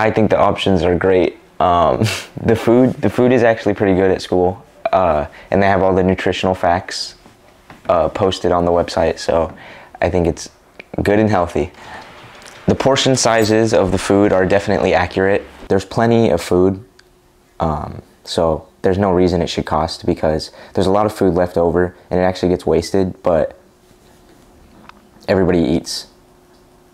I think the options are great. Um, the food, the food is actually pretty good at school, uh, and they have all the nutritional facts uh, posted on the website. So I think it's good and healthy. The portion sizes of the food are definitely accurate. There's plenty of food, um, so there's no reason it should cost because there's a lot of food left over and it actually gets wasted, but everybody eats.